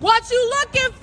What you looking for?